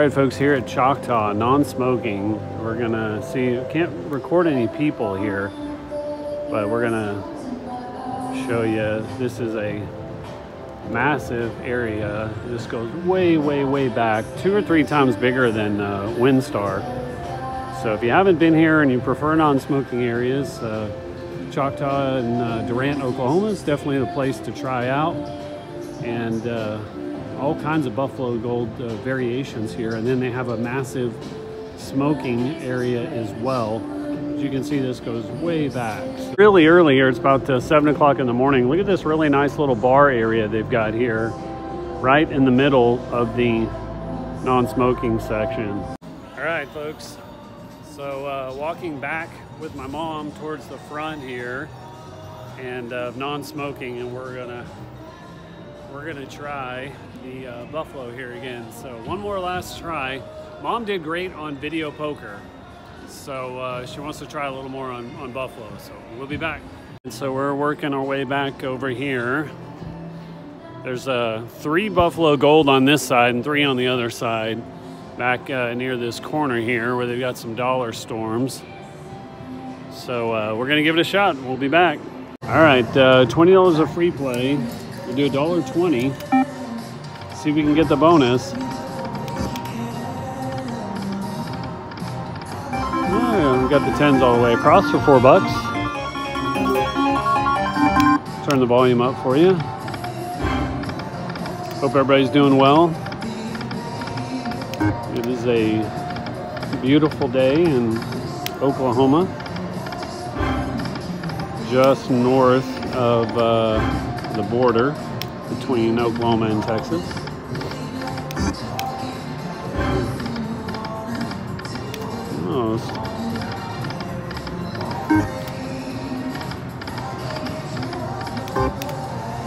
All right, folks, here at Choctaw, non-smoking, we're gonna see, can't record any people here, but we're gonna show you, this is a massive area. This goes way, way, way back, two or three times bigger than uh, WinStar. So if you haven't been here and you prefer non-smoking areas, uh, Choctaw and uh, Durant, Oklahoma is definitely the place to try out. And uh, all kinds of buffalo gold uh, variations here. And then they have a massive smoking area as well. As you can see, this goes way back. Really early here, it's about uh, seven o'clock in the morning. Look at this really nice little bar area they've got here, right in the middle of the non-smoking section. All right, folks. So uh, walking back with my mom towards the front here and uh, non-smoking and we're gonna we're gonna try the uh, buffalo here again. So one more last try. Mom did great on video poker. So uh, she wants to try a little more on, on buffalo. So we'll be back. And so we're working our way back over here. There's uh, three buffalo gold on this side and three on the other side back uh, near this corner here where they've got some dollar storms. So uh, we're gonna give it a shot. We'll be back. All right, uh, $20 a free play. We'll do a dollar twenty. See if we can get the bonus. We got the tens all the way across for four bucks. Turn the volume up for you. Hope everybody's doing well. It is a beautiful day in Oklahoma, just north of uh, the border between Oklahoma and Texas.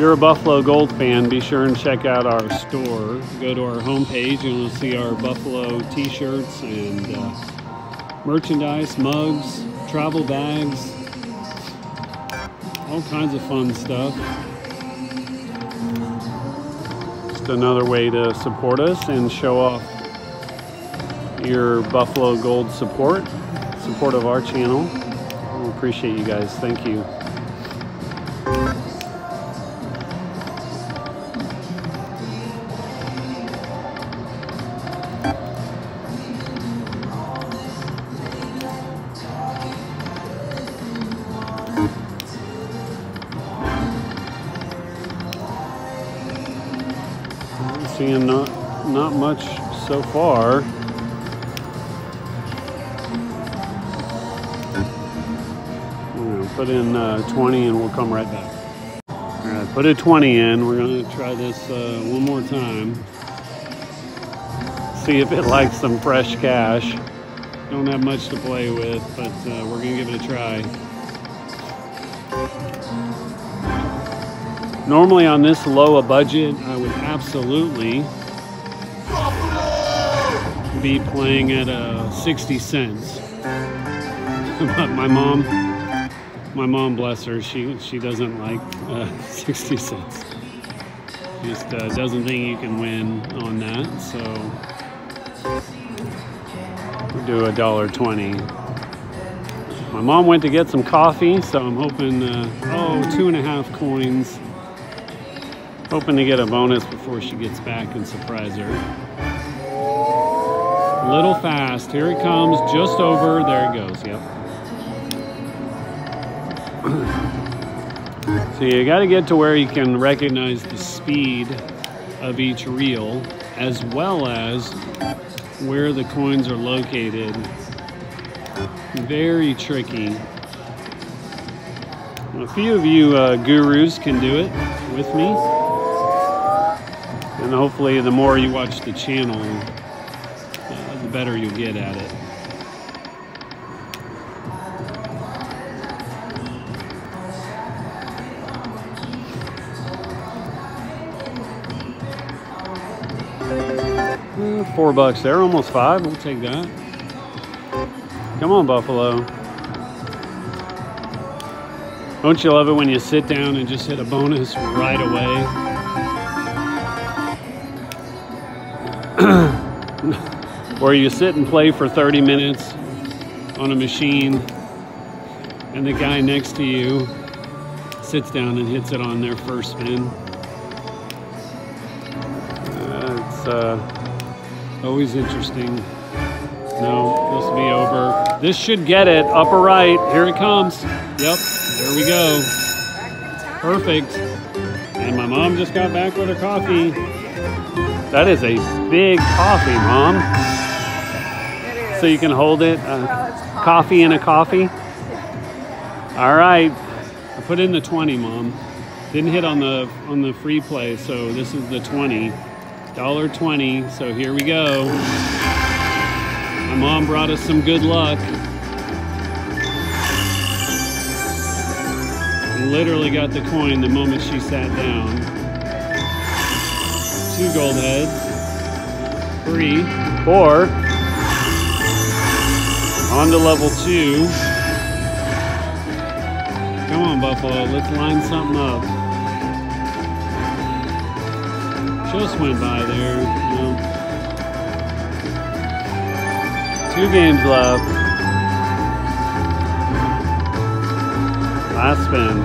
You're a Buffalo Gold fan, be sure and check out our store. Go to our homepage and you'll see our Buffalo t-shirts and uh, merchandise, mugs, travel bags, all kinds of fun stuff. Just another way to support us and show off your Buffalo Gold support, support of our channel. We appreciate you guys. Thank you. So far. Put in uh, 20 and we'll come right back. All right, put a 20 in. We're gonna try this uh, one more time. See if it likes some fresh cash. Don't have much to play with, but uh, we're gonna give it a try. Normally on this low a budget, I would absolutely be playing at uh, 60 cents. but my mom, my mom, bless her, she she doesn't like uh, 60 cents. Just uh, doesn't think you can win on that. So we'll do a dollar twenty. My mom went to get some coffee, so I'm hoping, uh, oh, two and a half coins. Hoping to get a bonus before she gets back and surprise her. Little fast. Here it comes, just over. There it goes. Yep. so you got to get to where you can recognize the speed of each reel as well as where the coins are located. Very tricky. A few of you uh, gurus can do it with me. And hopefully the more you watch the channel, better you get at it. Hmm, four bucks there, almost five. We'll take that. Come on, Buffalo. Don't you love it when you sit down and just hit a bonus right away? Where you sit and play for 30 minutes on a machine and the guy next to you sits down and hits it on their first spin. Uh, it's uh, always interesting. No, supposed to be over. This should get it. Upper right. Here it comes. Yep. There we go. Perfect. And my mom just got back with her coffee. That is a big coffee, Mom. So you can hold it. Uh, coffee in a coffee. All right. I put in the 20, Mom. Didn't hit on the on the free play, so this is the 20. Dollar 20. So here we go. My mom brought us some good luck. Literally got the coin the moment she sat down. Two gold heads. Three. Four. On to level two. Come on, Buffalo. Let's line something up. Just went by there. Two games left. Last spin.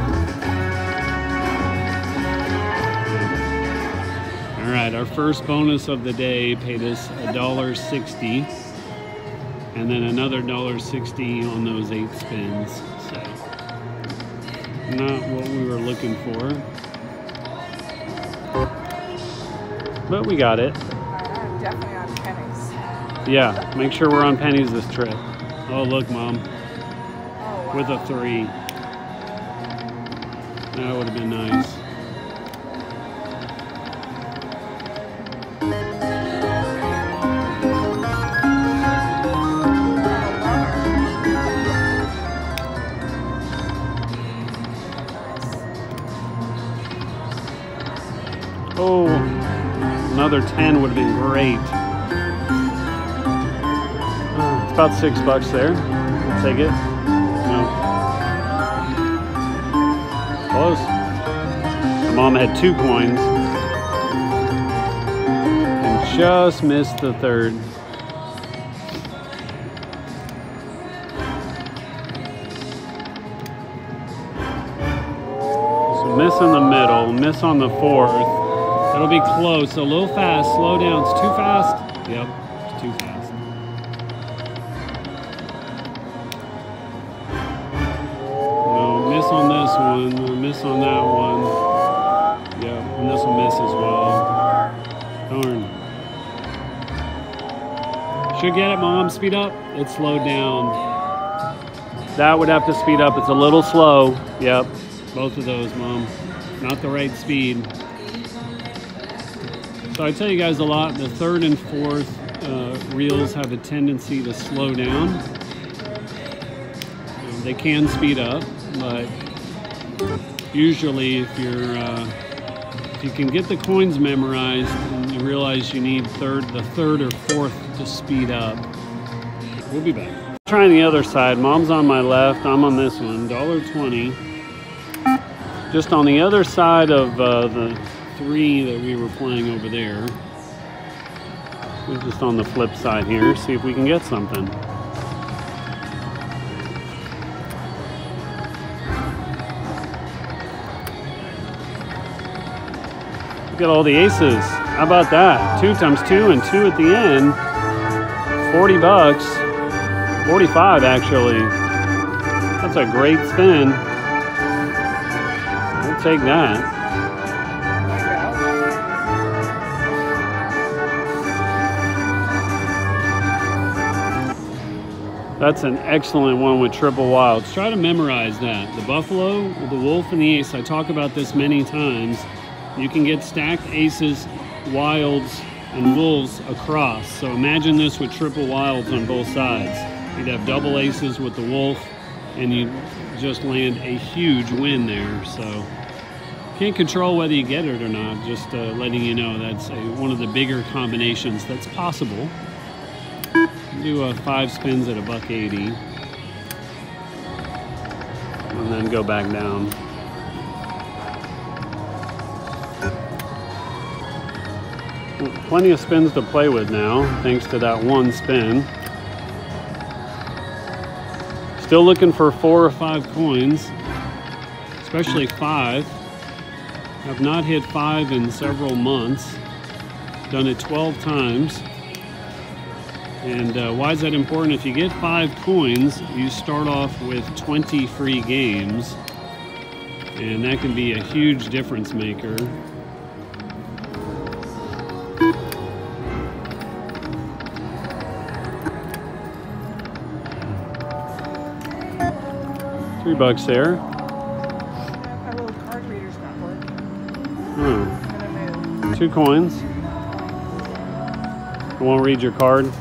All right, our first bonus of the day paid us a dollar sixty, and then another dollar sixty on those eight spins. So, not what we were looking for, but we got it. I'm definitely on pennies. Yeah, make sure we're on pennies this trip. Oh, look, Mom, Oh, wow. with a three. That would have been nice. 10 would have been great. Uh, it's about six bucks there. I'll take it. No. Close. My mom had two coins and just missed the third. Miss in the middle, miss on the fourth. It'll be close, a little fast. Slow down. It's too fast. Yep, it's too fast. No, miss on this one. Miss on that one. Yep, and this will miss as well. Darn. Should get it, Mom. Speed up. It slowed down. That would have to speed up. It's a little slow. Yep, both of those, Mom. Not the right speed. So I tell you guys a lot, the third and fourth uh, reels have a tendency to slow down. Um, They can speed up, but usually if you're uh, if you can get the coins memorized and you realize you need third the third or fourth to speed up. We'll be back. Trying the other side. Mom's on my left. I'm on this one. Dollar twenty. Just on the other side of uh, the three that we were playing over there. We're just on the flip side here. See if we can get something. Look at all the aces. How about that? Two times two and two at the end. 40 bucks. 45 actually. That's a great spin. We'll take that. That's an excellent one with triple wilds. Try to memorize that. The buffalo, the wolf, and the ace. I talk about this many times. You can get stacked aces, wilds, and wolves across. So imagine this with triple wilds on both sides. You'd have double aces with the wolf, and you just land a huge win there. So can't control whether you get it or not. Just uh, letting you know that's a, one of the bigger combinations that's possible. Do uh, five spins at a buck 80. And then go back down. plenty of spins to play with now, thanks to that one spin. Still looking for four or five coins, especially five. I've not hit five in several months. Done it 12 times. And uh, why is that important? If you get five coins, you start off with 20 free games. And that can be a huge difference maker. Three bucks there. My little card reader's not working. I'm gonna move. two coins. I won't read your card.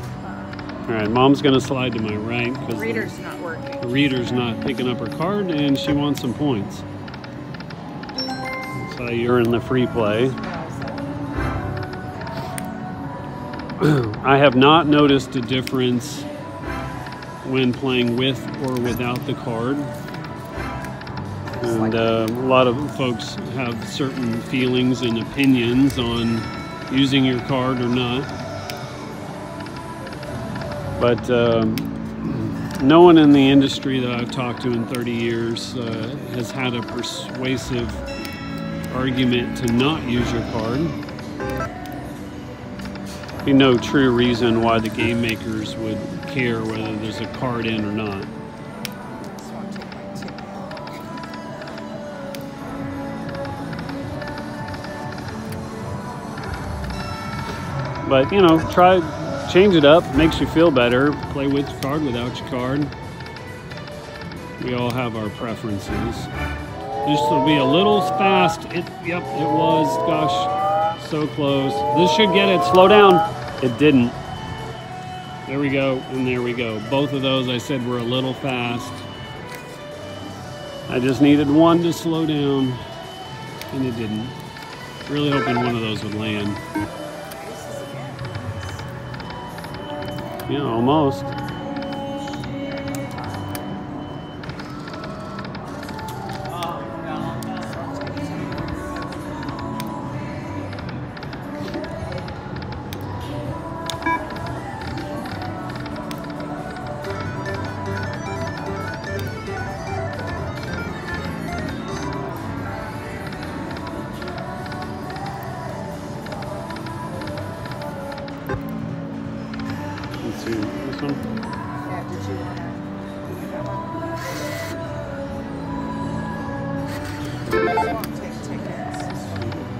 All right, mom's gonna slide to my right because Reader's not working. the reader's not picking up her card and she wants some points. So you're in the free play. I have not noticed a difference when playing with or without the card. And uh, a lot of folks have certain feelings and opinions on using your card or not. But um, no one in the industry that I've talked to in 30 years uh, has had a persuasive argument to not use your card. Be no true reason why the game makers would care whether there's a card in or not. But you know, try change it up. Makes you feel better. Play with your card, without your card. We all have our preferences. This will be a little fast. It yep, it was. Gosh, so close. This should get it. Slow down. It didn't. There we go, and there we go. Both of those I said were a little fast. I just needed one to slow down, and it didn't. Really hoping one of those would land. Yeah, almost.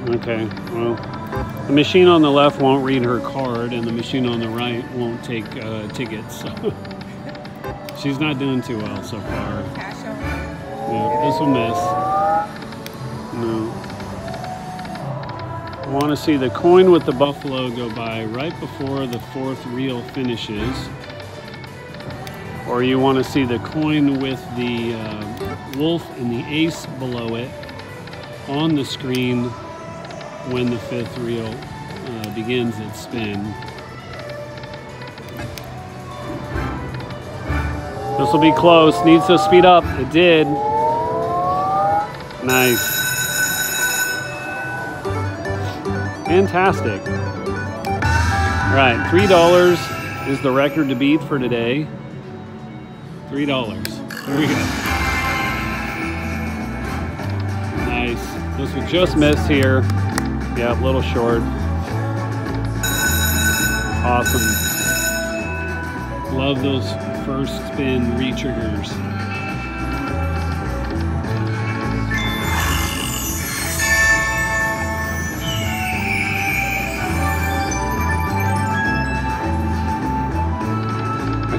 Okay, well, the machine on the left won't read her card, and the machine on the right won't take uh, tickets. She's not doing too well so far. Yeah, this will miss. No. I want to see the coin with the buffalo go by right before the fourth reel finishes. Or you want to see the coin with the uh, wolf and the ace below it on the screen when the fifth reel uh, begins its spin. This will be close. Needs to speed up. It did. Nice. Fantastic. All right, three dollars is the record to beat for today. Three dollars. Here we go. Nice. This would just miss here. Yeah, a little short. Awesome. Love those first spin re-triggers.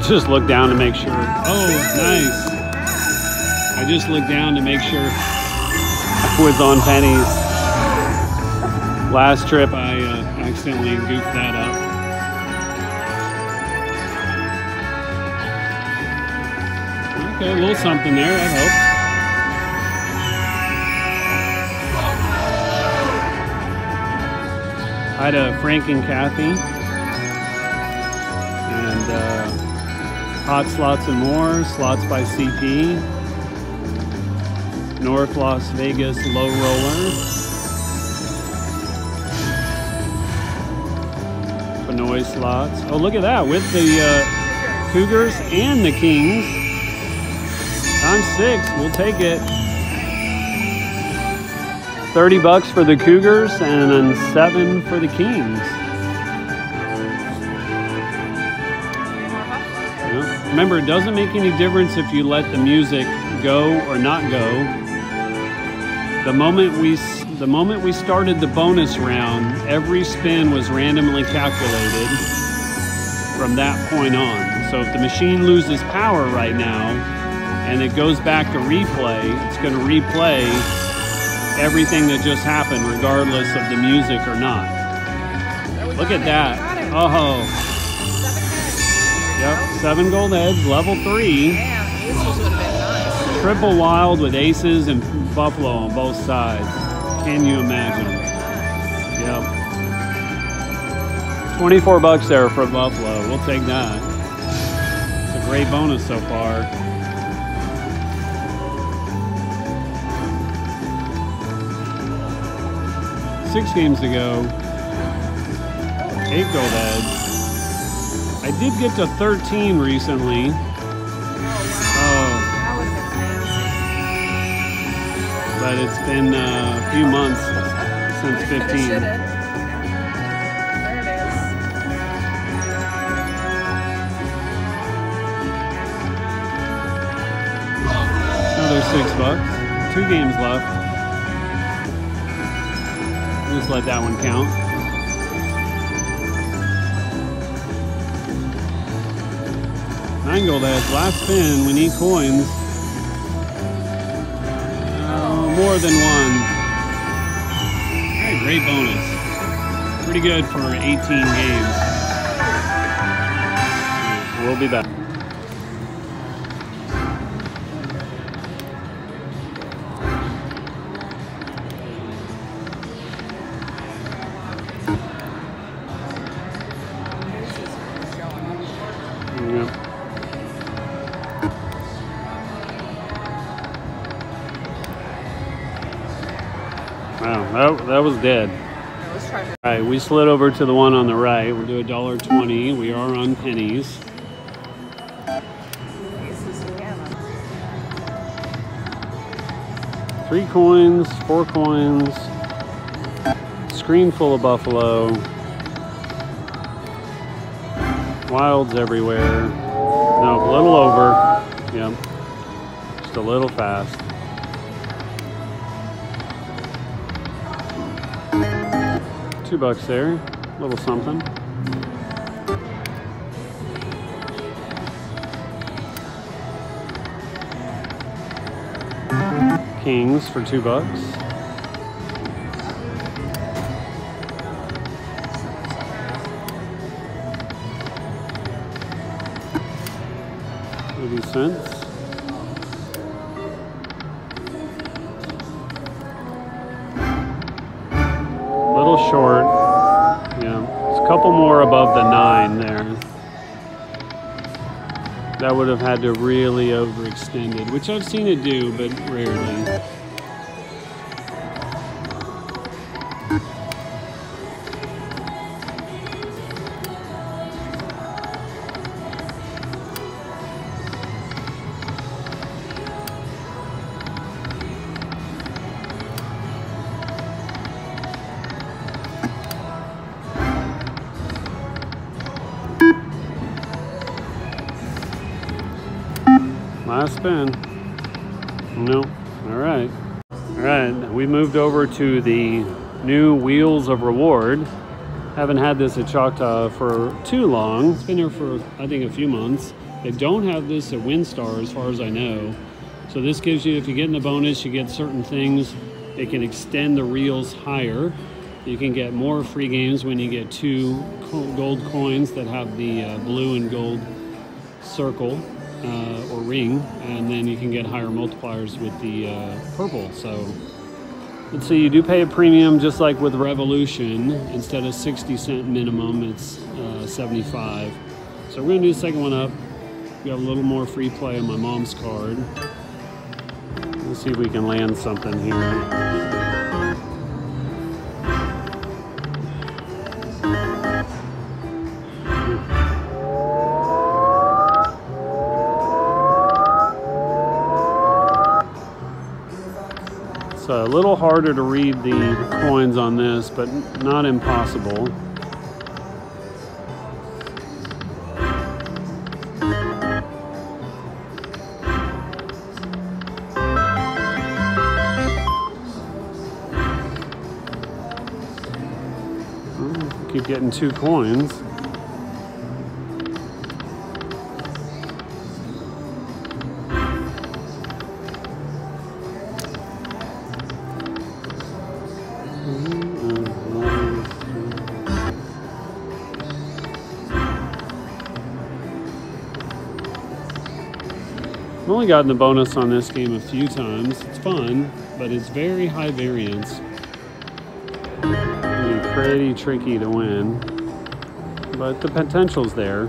Just look down to make sure. Oh, nice. I just looked down to make sure I was on pennies. Last trip, I uh, accidentally goofed that up. Okay, a little something there. That helps. Hi to Frank and Kathy. Hot Slots and More, Slots by CP. North Las Vegas Low Roller. Illinois slots. Oh, look at that with the uh, Cougars and the Kings. Times six, we'll take it. 30 bucks for the Cougars and then seven for the Kings. Remember, it doesn't make any difference if you let the music go or not go. The moment we the moment we started the bonus round, every spin was randomly calculated from that point on. So if the machine loses power right now and it goes back to replay, it's going to replay everything that just happened regardless of the music or not. Look at that. Oh. Yep, seven gold heads, level three. Triple wild with aces and buffalo on both sides. Can you imagine? Yep. 24 bucks there for buffalo. We'll take that. It's a great bonus so far. Six games to go. Eight gold heads. I did get to 13 recently. but it's been uh, a few months since 15. Another six bucks. Two games left. Just let that one count. Gold. Last spin. We need coins uh, more than one. Great bonus. Pretty good for 18 games. We'll be back. Dead. All right, we slid over to the one on the right. We'll do a dollar twenty. We are on pennies. Three coins, four coins, screen full of buffalo, wilds everywhere. No, a little over. Yep, just a little fast. Two bucks there, a little something. Kings for two bucks. Eighty cents. To really overextend it, which I've seen it do, but rarely. To the new Wheels of Reward. Haven't had this at Choctaw for too long. It's been here for, I think, a few months. They don't have this at WinStar as far as I know. So this gives you, if you get in the bonus, you get certain things. It can extend the reels higher. You can get more free games when you get two gold coins that have the uh, blue and gold circle uh, or ring, and then you can get higher multipliers with the uh, purple. So let's see, you do pay a premium just like with Revolution. Instead of 60 cent minimum, it's uh, 75. So we're gonna do the second one up. We have a little more free play on my mom's card. Let's see if we can land something here. Harder to read the coins on this, but not impossible. Oh, keep getting two coins. Only gotten the bonus on this game a few times. It's fun, but it's very high variance. It'll be pretty tricky to win, but the potential's there.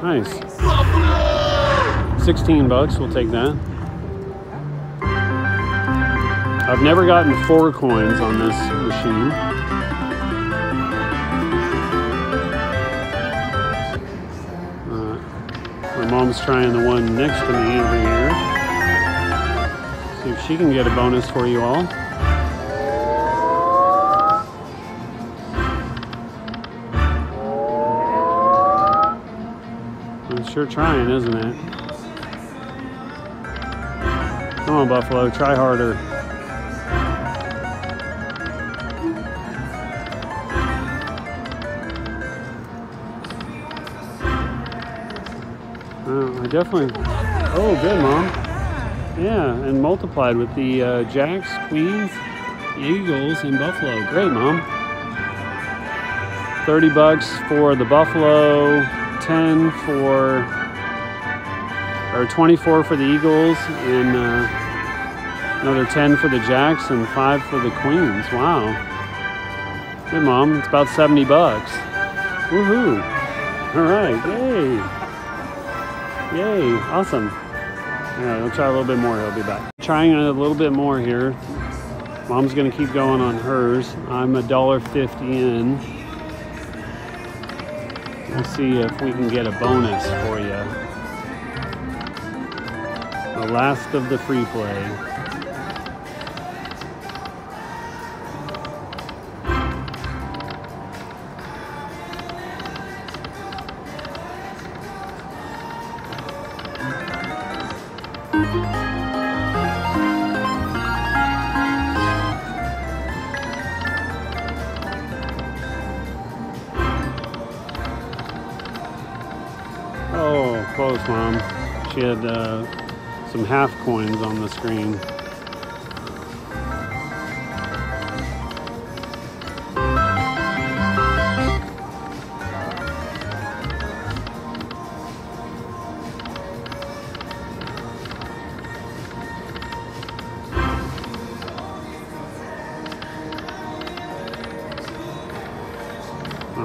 Nice. 16 bucks, we'll take that. I've never gotten four coins on this machine. Mom's trying the one next to me over here. See if she can get a bonus for you all. It's sure trying, isn't it? Come on, Buffalo, try harder. Definitely. Oh, good, mom. Yeah, and multiplied with the uh, Jacks, Queens, Eagles, and Buffalo. Great, mom. 30 bucks for the Buffalo, 10 for, or 24 for the Eagles, and uh, another 10 for the Jacks, and 5 for the Queens. Wow. Good, mom. It's about 70 bucks. Woohoo. All right, yay. Yay, awesome. All right, we'll try a little bit more. He'll be back. Trying a little bit more here. Mom's gonna keep going on hers. I'm a dollar fifty in. We'll see if we can get a bonus for you. The last of the free play. Some half coins on the screen.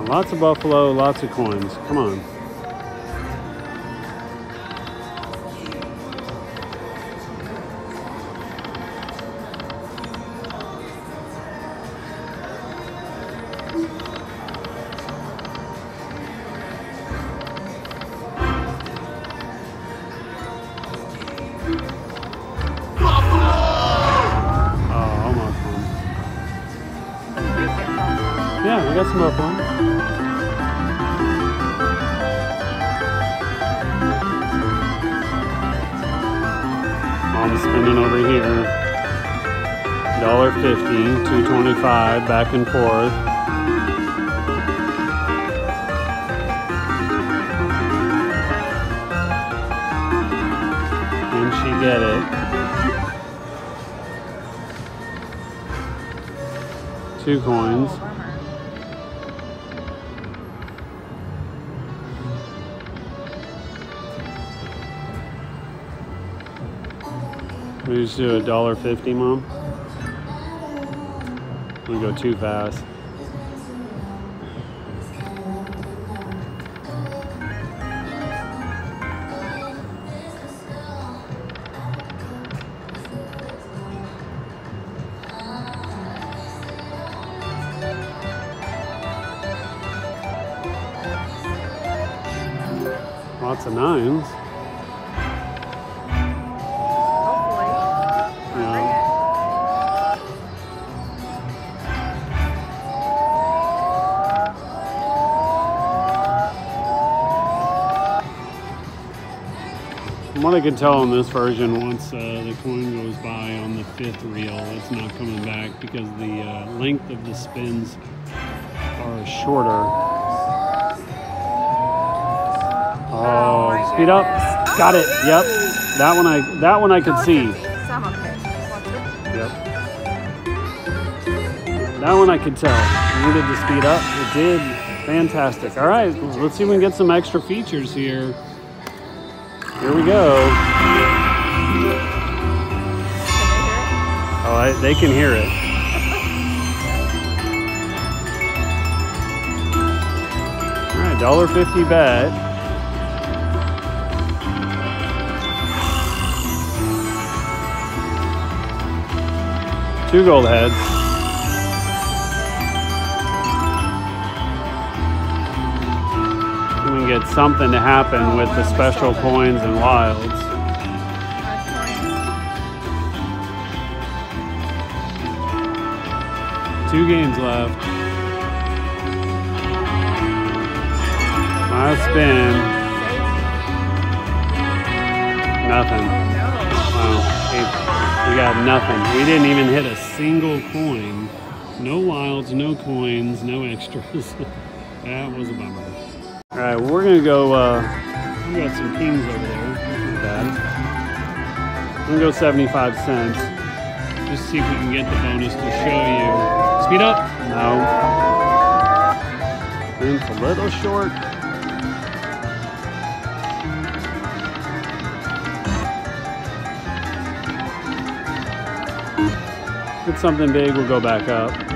Lots of buffalo, lots of coins. Come on. Back and forth. She get it? Two coins. Just do a dollar fifty, mom. We go too fast. I can tell in this version, once uh, the coin goes by on the fifth reel, it's not coming back because the uh, length of the spins are shorter. Oh, my speed up. goodness. Got it. Yep. That one I that one I could see. Some of it. Watch it. Yep. That one I could tell. Needed to speed up. It did. Fantastic. All right, let's see if we can get some extra features here. Here we go. Can Oh, I, they can hear it. All right, dollar fifty bet. Two gold heads. Something to happen with the special coins and wilds. Two games left. Last spin. Nothing. Wow. We got nothing. We didn't even hit a single coin. No wilds, no coins, no extras. that was a bummer. All right, we're gonna go. Uh, we got some kings over there. Not bad. We're gonna go 75 cents. Just see if we can get the bonus to show you. Speed up. No. It's a little short. Get something big, we'll go back up.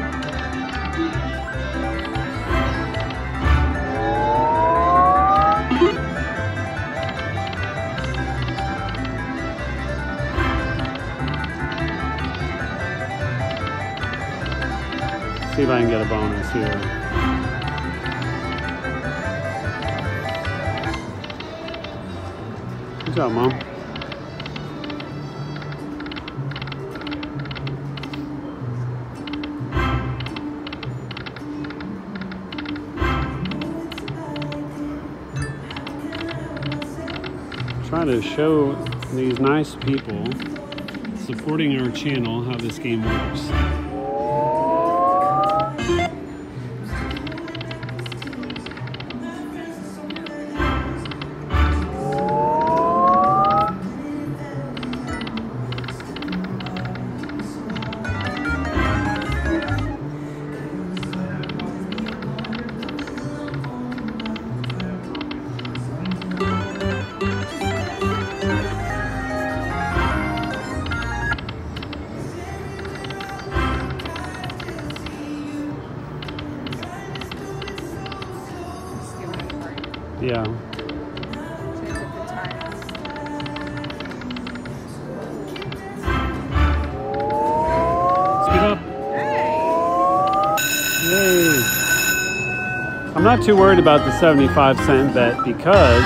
I can get a bonus here. Good job, Mom. Trying to show these nice people supporting our channel how this game works. Yeah. Speed up. Hey! I'm not too worried about the 75 cent bet because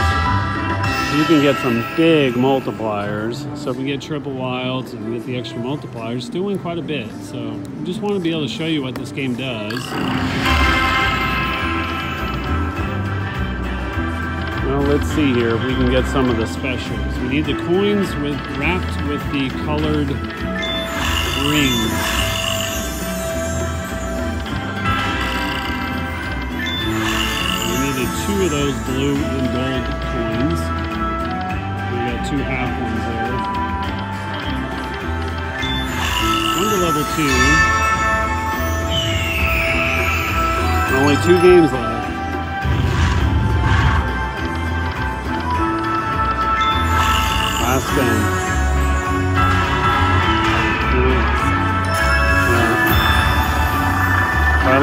you can get some big multipliers. So if we get triple wilds and we get the extra multipliers, still win quite a bit. So I just want to be able to show you what this game does. Let's see here if we can get some of the specials. We need the coins with wrapped with the colored rings. We needed two of those blue and gold coins. We got two half ones there. To level two. Only two games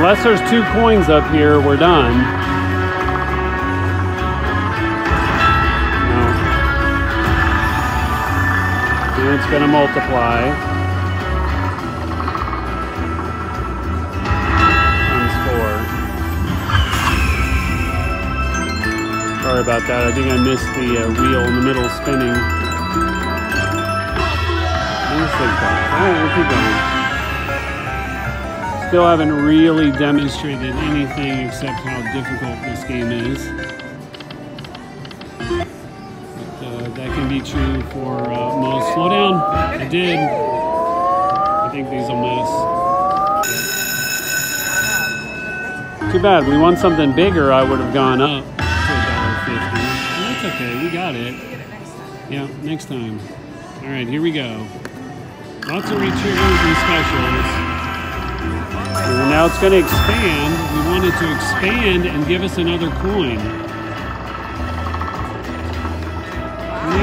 Unless there's two coins up here, we're done. No. And it's gonna multiply. Times four. Sorry about that. I think I missed the uh, wheel in the middle spinning. Keep going. Still haven't really demonstrated anything except how difficult this game is. But, uh, that can be true for uh, most. Slow down. I did. I think these will miss. Too bad. We want something bigger. I would have gone up to. That's okay. We got it. Yeah, next time. All right, here we go. Lots of retriggers and specials. And now it's going to expand. We want it to expand and give us another coin. No,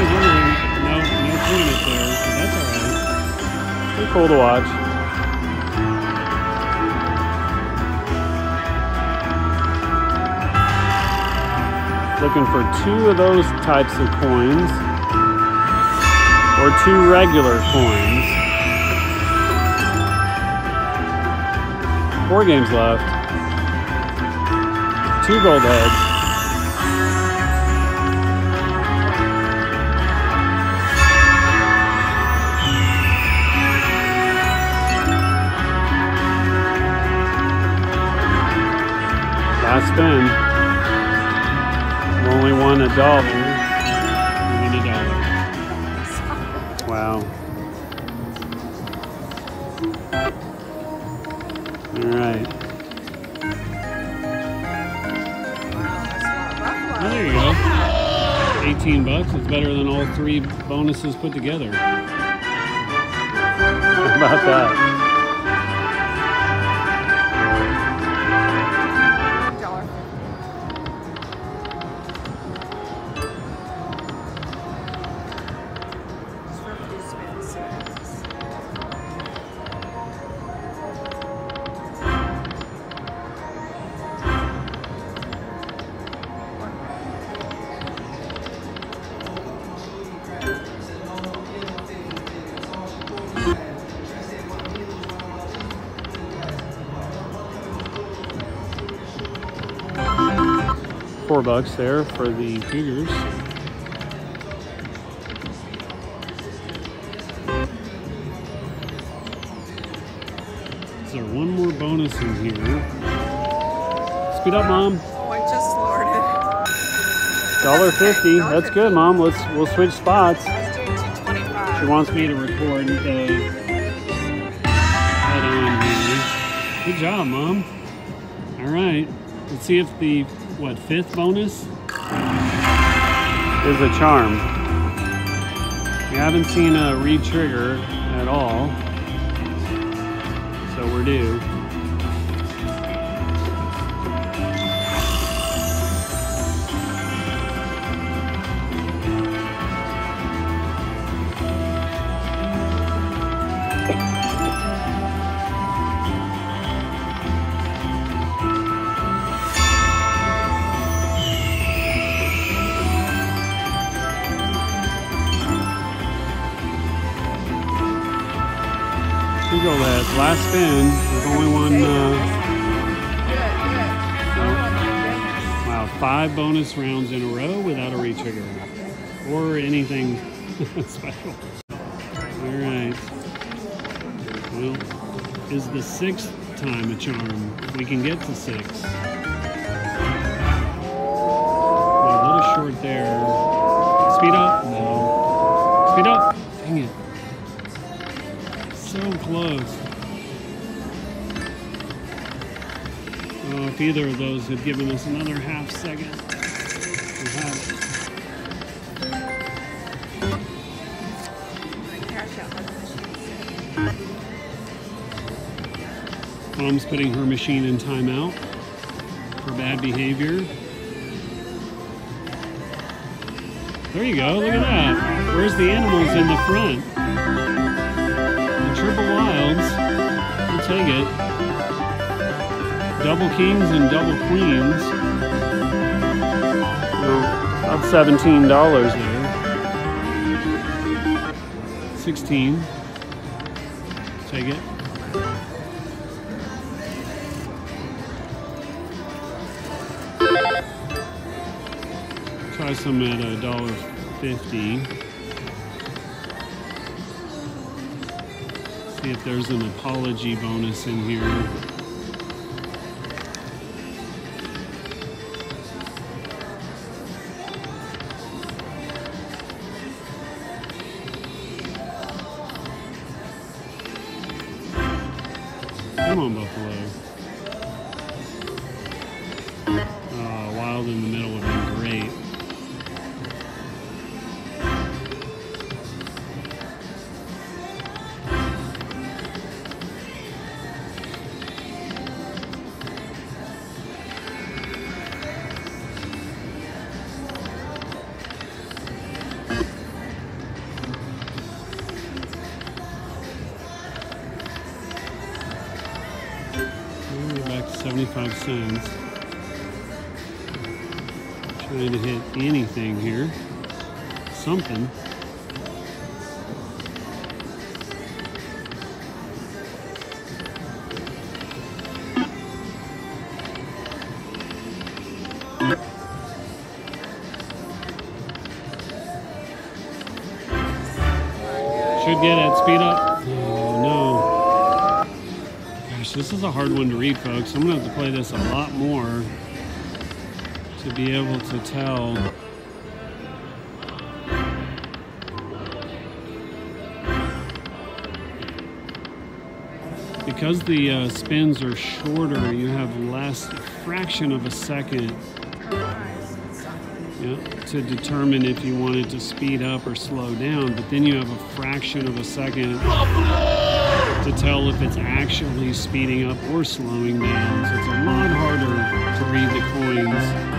no coin up there. That's all right. Pretty cool to watch. Looking for two of those types of coins or two regular coins. Four games left. Two gold heads. Last spin. Only one a three bonuses put together. How about that? Four bucks there for the figures. Is there one more bonus in here? Speed up, mom. Oh, I just. Dollar fifty. That's good, mom. Let's we'll switch spots. Let's do 225. She wants me to record here. Good job, mom. All right. Let's see if the what fifth bonus is a charm. We haven't seen a re-trigger at all, so we're due. Last spin. There's only one. Uh. Wow, five bonus rounds in a row without a retrigger or anything special. All right. Well, is the sixth time a charm? We can get to six. Either of those had given us another half second, we'd have it. Mom's putting her machine in timeout for bad behavior. There you go, look at that. Where's the animals in the front? The triple wilds. We'll take it. Double kings and double queens. About seventeen dollars there. Sixteen. Take it. Try some at a dollar fifty. See if there's an apology bonus in here. Trying to hit anything here. Something. Should get it. Speed up. Oh, no. Gosh, this is a hard one to read, folks. I'm going to have to play this a lot more to be able to tell. Because the uh, spins are shorter, you have less fraction of a second yeah, to determine if you wanted to speed up or slow down. But then you have a fraction of a second to tell if it's actually speeding up or slowing down. So it's a lot harder to read the coins.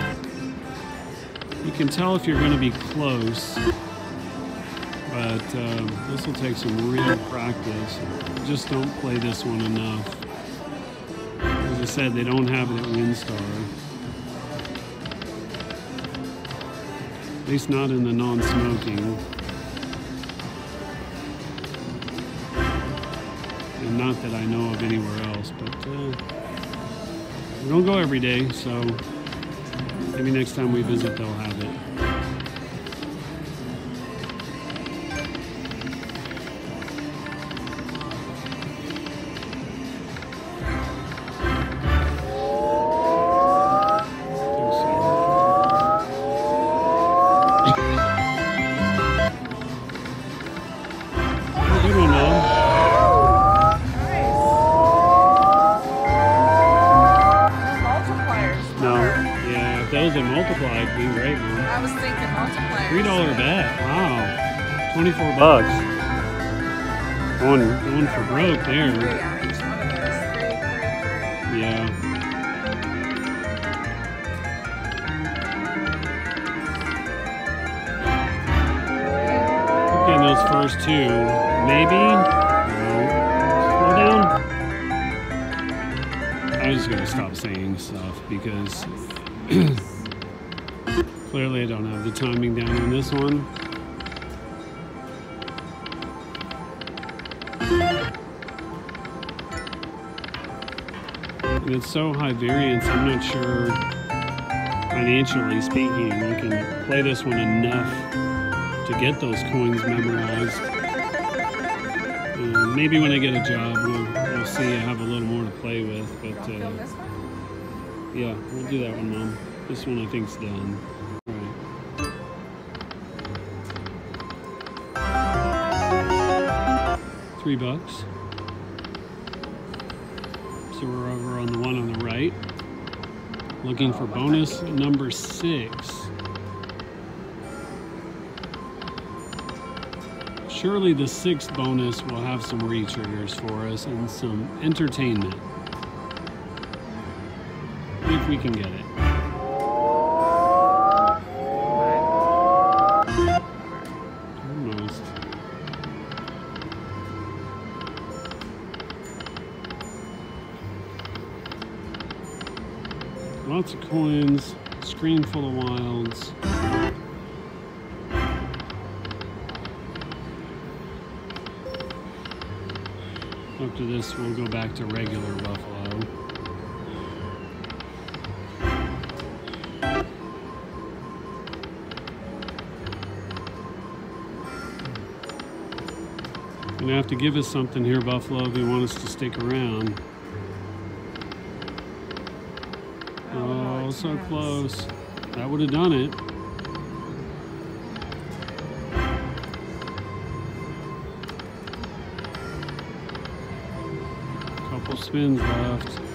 You can tell if you're going to be close, but um, this will take some real practice. Just don't play this one enough. As I said, they don't have it at WinStar. At least not in the non-smoking. And not that I know of anywhere else, but uh, we don't go every day, so maybe next time we visit they'll have it. This one. And it's so high variance, I'm not sure, financially speaking, I can play this one enough to get those coins memorized. Uh, maybe when I get a job, we'll, we'll see. I have a little more to play with, but uh, yeah, we'll do that one, Mom. This one I think's done. Three bucks. So we're over on the one on the right. Looking for bonus number six. Surely the sixth bonus will have some re-triggers for us and some entertainment. If we can get it. Full of wilds. After this, we'll go back to regular buffalo. Gonna have to give us something here, Buffalo, if you want us to stick around. Oh, oh so close. That would have done it. Couple spins left.